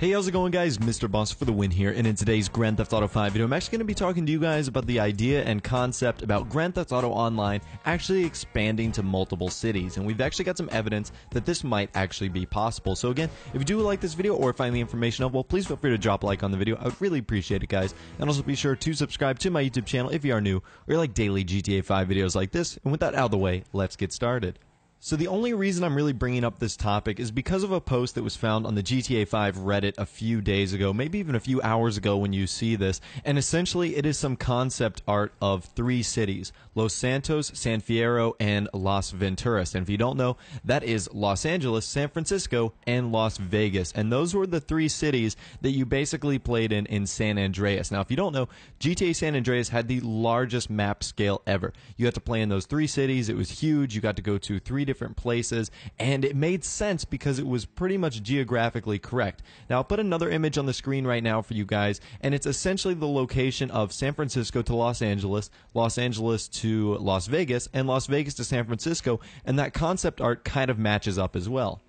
Hey, how's it going guys? Mr. Boss for the win here, and in today's Grand Theft Auto 5 video, I'm actually going to be talking to you guys about the idea and concept about Grand Theft Auto Online actually expanding to multiple cities, and we've actually got some evidence that this might actually be possible. So again, if you do like this video or find the information helpful, please feel free to drop a like on the video. I would really appreciate it, guys. And also be sure to subscribe to my YouTube channel if you are new, or you like daily GTA 5 videos like this. And with that out of the way, let's get started. So the only reason I'm really bringing up this topic is because of a post that was found on the GTA 5 Reddit a few days ago, maybe even a few hours ago when you see this, and essentially it is some concept art of three cities, Los Santos, San Fierro, and Las Venturas. And if you don't know, that is Los Angeles, San Francisco, and Las Vegas. And those were the three cities that you basically played in in San Andreas. Now, if you don't know, GTA San Andreas had the largest map scale ever. You had to play in those three cities. It was huge. You got to go to three different places, and it made sense because it was pretty much geographically correct. Now, I'll put another image on the screen right now for you guys, and it's essentially the location of San Francisco to Los Angeles, Los Angeles to Las Vegas, and Las Vegas to San Francisco, and that concept art kind of matches up as well.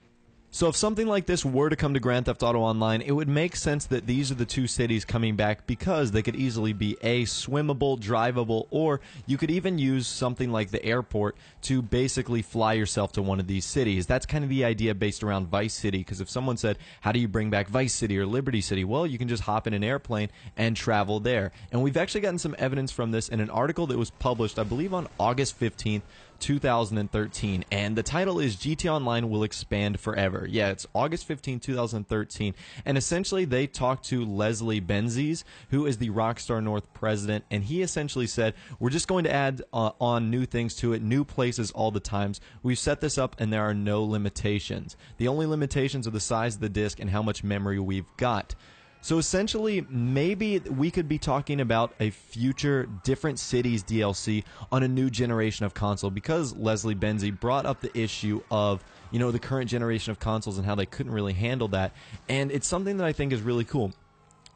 So if something like this were to come to Grand Theft Auto Online, it would make sense that these are the two cities coming back because they could easily be A, swimmable, drivable, or you could even use something like the airport to basically fly yourself to one of these cities. That's kind of the idea based around Vice City, because if someone said, how do you bring back Vice City or Liberty City? Well, you can just hop in an airplane and travel there. And we've actually gotten some evidence from this in an article that was published, I believe on August 15th, 2013, and the title is GT Online will expand forever. Yeah, it's August 15, 2013, and essentially they talked to Leslie Benzies, who is the Rockstar North president, and he essentially said, "We're just going to add uh, on new things to it, new places all the times. We've set this up, and there are no limitations. The only limitations are the size of the disk and how much memory we've got." So essentially, maybe we could be talking about a future different cities DLC on a new generation of console because Leslie Benzie brought up the issue of, you know, the current generation of consoles and how they couldn't really handle that. And it's something that I think is really cool.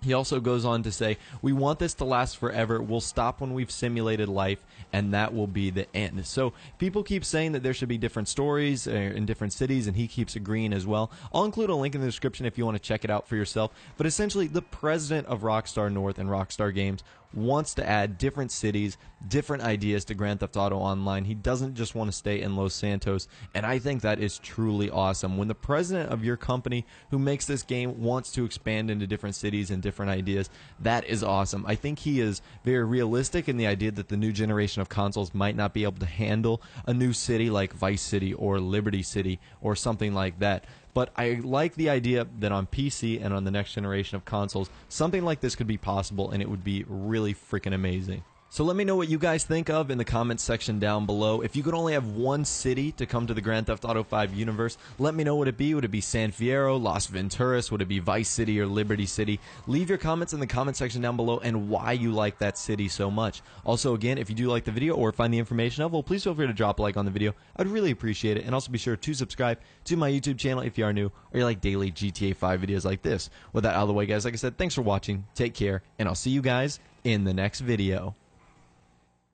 He also goes on to say, We want this to last forever. We'll stop when we've simulated life, and that will be the end. So people keep saying that there should be different stories uh, in different cities, and he keeps agreeing as well. I'll include a link in the description if you want to check it out for yourself. But essentially, the president of Rockstar North and Rockstar Games wants to add different cities, different ideas to Grand Theft Auto Online. He doesn't just want to stay in Los Santos, and I think that is truly awesome. When the president of your company who makes this game wants to expand into different cities and different ideas, that is awesome. I think he is very realistic in the idea that the new generation of consoles might not be able to handle a new city like Vice City or Liberty City or something like that. But I like the idea that on PC and on the next generation of consoles, something like this could be possible and it would be really freaking amazing. So let me know what you guys think of in the comments section down below. If you could only have one city to come to the Grand Theft Auto 5 universe, let me know what it be. Would it be San Fierro, Las Venturas? Would it be Vice City or Liberty City? Leave your comments in the comment section down below and why you like that city so much. Also, again, if you do like the video or find the information helpful, please feel free to drop a like on the video. I'd really appreciate it. And also be sure to subscribe to my YouTube channel if you are new or you like daily GTA 5 videos like this. With that out of the way, guys, like I said, thanks for watching. Take care, and I'll see you guys in the next video.